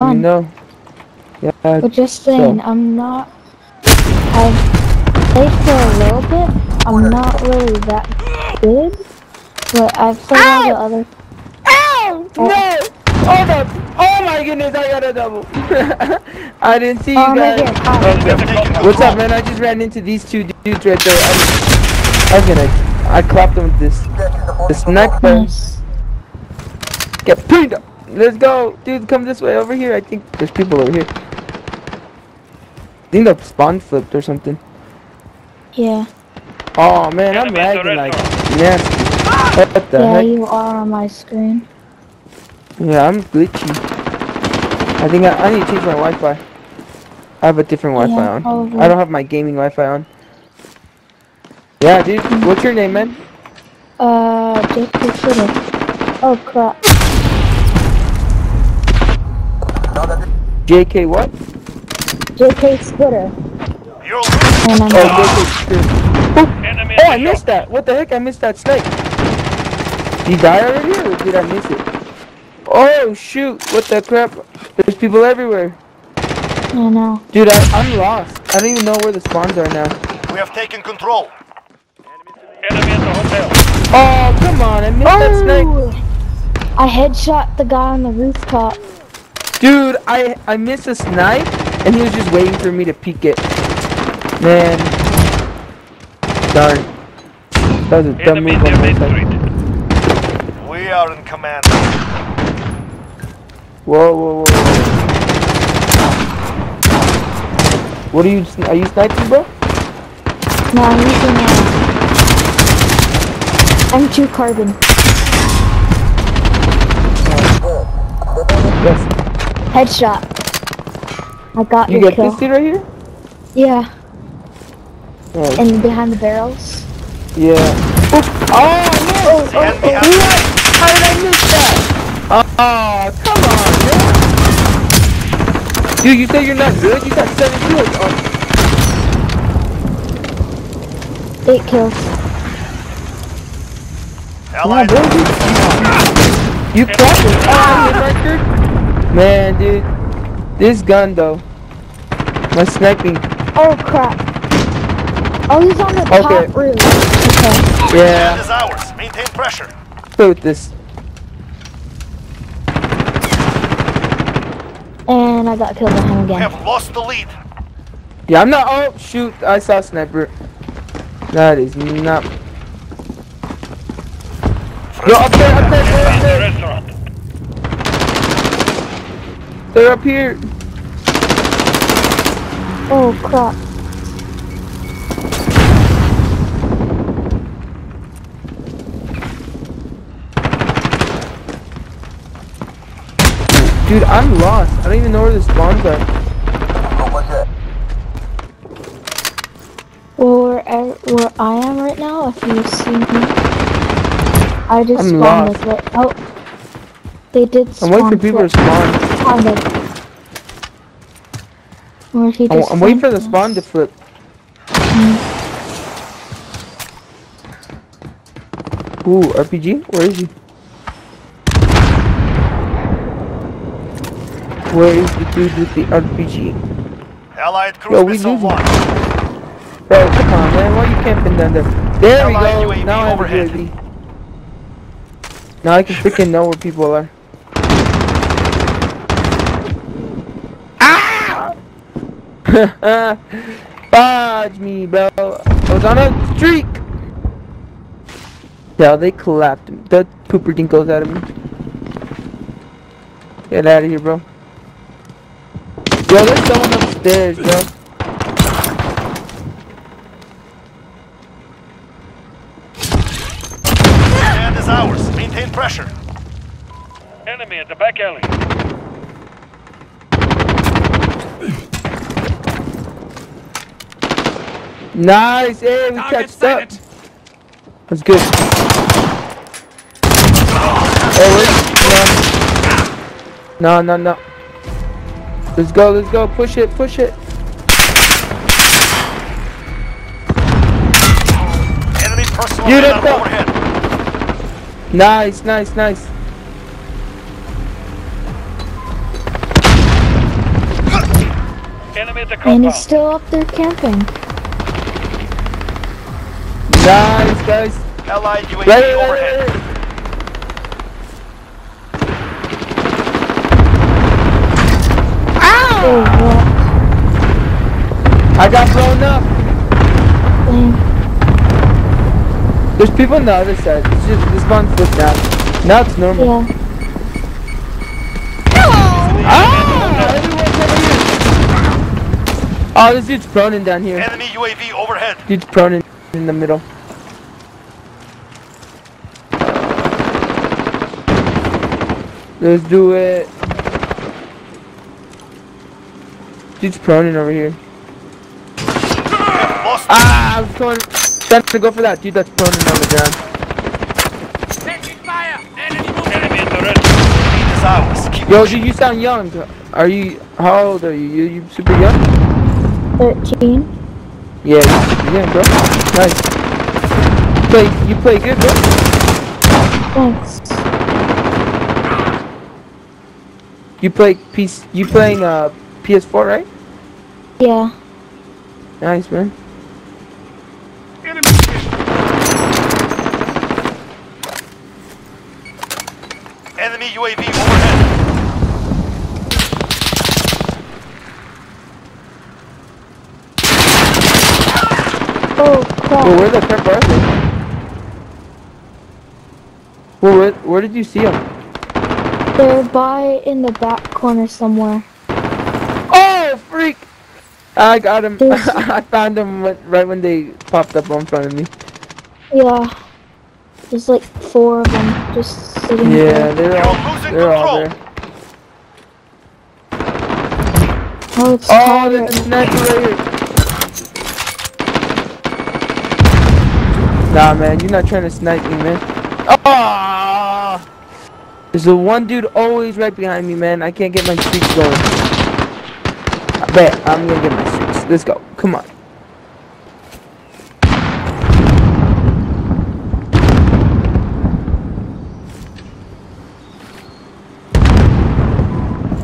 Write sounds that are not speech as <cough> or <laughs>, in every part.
fun. Um, know. Yeah, But just saying, So- I'm not. I've played for a little bit. I'm not really that good. But I've played all the other. Ow! Oh. No! Hold up! Oh my goodness, I got a double. <laughs> I didn't see you Oh, I'm right guys. here. Okay. What's up, man? I just ran into these two dudes right there. I'm, I was gonna, I clapped them with this, the sniper. Nice. Get pinned up. Let's go, dude. Come this way, over here. I think there's people over here. I think the spawn flipped or something. Yeah. Oh man, I'm Enemy at the lagging red like zone. nasty. What the Yeah, heck? you are on my screen. Yeah, I'm glitchy. I think I, I need to change my Wi-Fi. I have a different Wi-Fi Yeah, on. probably. I don't have my gaming Wi-Fi on. Yeah, dude. What's your name, man? Uh, Jake Twitter. Oh crap. JK what? JK Splitter. You're And I'm Oh, JK. enemy Oh, I missed that. What the heck? I missed that snake. Did you die already, or did I miss it? Oh shoot! What the crap? There's people everywhere. I know. Dude, I, I'm lost. I don't even know where the spawns are now. We have taken control. Enemy at the hotel. Oh, come on. I missed that snake. Oh! I headshot the guy on the rooftop. Dude, I I missed a snipe, and he was just waiting for me to peek it. Man. Darn. That was a dumb Enemy move on near my side. We are in command. Whoa, whoa, whoa. What are you, are you sniping, bro? No, I'm using uh, it. I'm two carbon. Yes. Headshot. I got You your get kill. this dude right here? Yeah, Oh, and behind the barrels. yeah. Oh, no! Stand behind. What? How did I miss that? Oh, come on, man. Dude, you say you're not good? You got seven kills. Oh. Eight kills. yeah, Allied. bro, you, oh, you cracked it. Oh, record? Man, dude. This gun, though. My sniping. Oh crap. Oh, he's on the Okay. top roof. Okay. Yeah. Command is ours. Maintain pressure. Play with this. And I got killed by him We again. have lost the lead. Yeah, I'm not. Oh, shoot. I saw sniper. That is not. Yo, up there, up there, they're up there. Restaurant. They're up here. Oh crap. Dude, I'm lost. I don't even know where the spawns are. Well, where, where I am right now, if you see me, I just I'm spawned lost. with it. Oh, they did I'm waiting for people to spawn. Found it. Or he I'm, I'm waiting for the spawn to us. flip. Hmm. Ooh, RPG? Where is he? Where is the dude with the RPG? Allied cruise Yo, we missile losing. Bro, come on, man. Why are you camping down there? There we go. UAV now I have a. UAV. Now I can freaking know where people are. Ah! <laughs> Fudge me, bro. I was on a streak. Yeah, they clapped me. The pooper dinkles out of me. Get out of here, bro. Yo, there's someone upstairs, bro. Command is ours. Maintain pressure. Enemy at the back alley. Nice, hey, we catched up. That's good. Hey, wait, no. No, no, no. Let's go, let's go, push it, push it. Enemy personal Dude, radar let's go. overhead. Nice, nice, nice. Enemy at the And compound. he's still up there camping. Nice, guys. Allied UAV Right, right, overhead. right, right. Oh. I got blown up. Dang. There's people on the other side. It's just this spawn flipped now. Now it's normal. Yeah. Ah! Everyone's over here. Oh, this dude's proning down here. Enemy UAV overhead. Dude's proning in the middle. Let's do it. Dude's proning over here. Ah, I was going trying to go for that dude that's proning on the ground. enemy at the red. Is ours. Keep Yo, dude, you sound young. Are you? How old are you? You, you super young? 13. Yeah, you super young, bro. Nice. Play, you play good, bro. Thanks. You play PC, You playing uh PS4, right? Yeah. Nice, man. Enemy UAV overhead. Oh, Well, crap. where the crap are they? Well, where, where did you see them? They're by in the back corner somewhere. Oh, freak! I got him. <laughs> I found them right when they popped up in front of me. Yeah. There's like four of them just sitting Yeah, there. they're all, they're all there. Oh, it's Oh, there's a sniper right here. Nah, man, you're not trying to snipe me, man. Oh! There's the one dude always right behind me, man. I can't get my streaks going. I bet I'm gonna get my streaks. Let's go. Come on.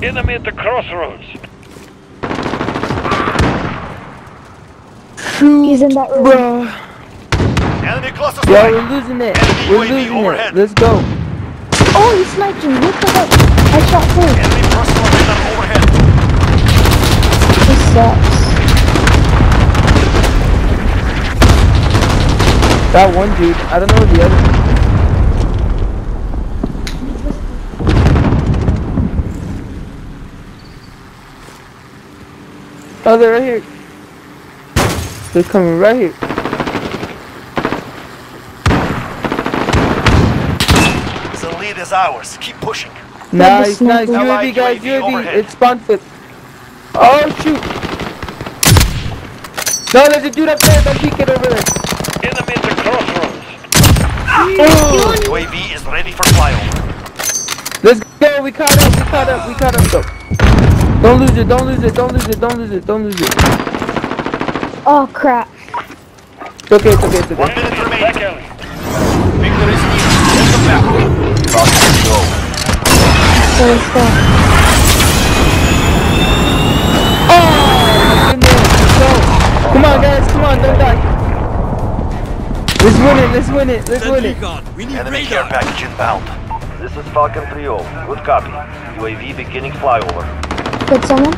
Enemy at the crossroads. Shoot, He's in that room. Bro. Enemy cluster Yo, strike. we're losing it. Enemy We're UAV losing overhead. it. Let's go. Oh, he sniped me. What the heck? I shot first. Enemy personal radar overhead. This sucks. That one dude. I don't know the other. Oh, they're right here. They're coming right here. The lead is ours. Keep pushing. Nice, nice. UAV, guys. UAV UAV. overhead. It's spawn. Oh, shoot. No, there's a dude up there. Don't peek it over there. Enemy at the crossroads. Oh. UAV is ready for flyover. Let's go. We caught up. We caught up. We caught up. Go. Don't lose it. Don't lose it. Don't lose it. Don't lose it. Don't lose it. Oh, crap. It's okay. It's okay. It's One minute remaining. alley. Victory is near. Welcome back. Crossroads go. Let's go. Oh, in go. Come on, guys. Come on. Don't die. Let's win it. Let's win it. Let's win it. We need Enemy care package inbound. This is Falcon 3-0. Good copy. UAV beginning flyover. Hit someone?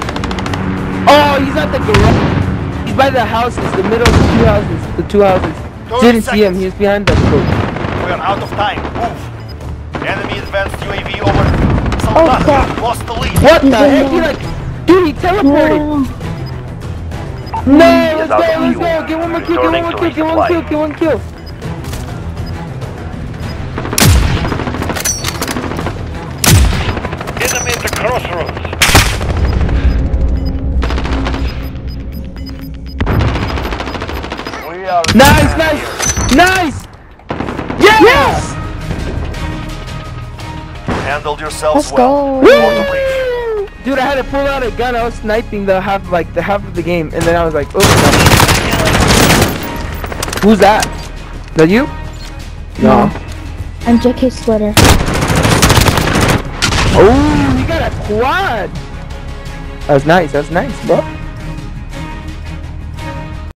Oh, he's at the garage. He's by the houses. The middle of the two houses. The two houses. Didn't see him. seconds. He was behind us. Bro. We are out of time. Move. Enemy advanced UAV over. Oh, Soldat, crap. lost the lead. What the heck? He like, dude, he teleported. no, no. No, let's go, let's fuel. go. Get one more kill, get one more kill, get one kill, get one kill. Enemy at the crossroads. We are Nice, nice, nice. Handled yourselves Let's well. go. Report to. Dude, I had to pull out a gun. I was sniping the half, like the half of the game, and then I was like, oh. Who's that? That you? No. I'm JK Sweater. Oh, you got a quad. That was nice. That was nice, bro.